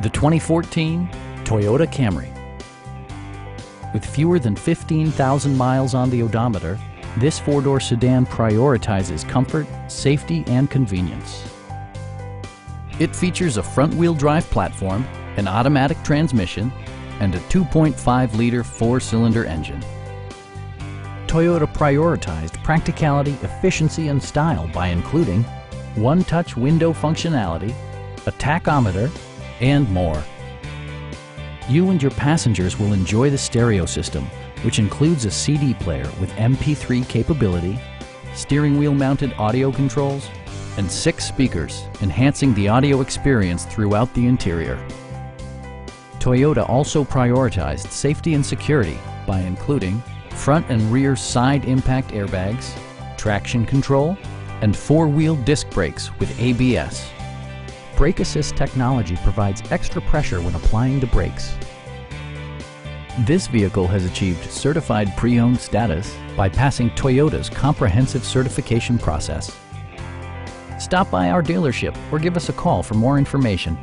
The 2014 Toyota Camry. With fewer than 15,000 miles on the odometer, this four-door sedan prioritizes comfort, safety, and convenience. It features a front-wheel drive platform, an automatic transmission, and a 2.5-liter four-cylinder engine. Toyota prioritized practicality, efficiency, and style by including one-touch window functionality, a tachometer, and more. You and your passengers will enjoy the stereo system, which includes a CD player with MP3 capability, steering wheel mounted audio controls, and six speakers, enhancing the audio experience throughout the interior. Toyota also prioritized safety and security by including front and rear side impact airbags, traction control, and four-wheel disc brakes with ABS. Brake Assist technology provides extra pressure when applying the brakes. This vehicle has achieved certified pre-owned status by passing Toyota's comprehensive certification process. Stop by our dealership or give us a call for more information.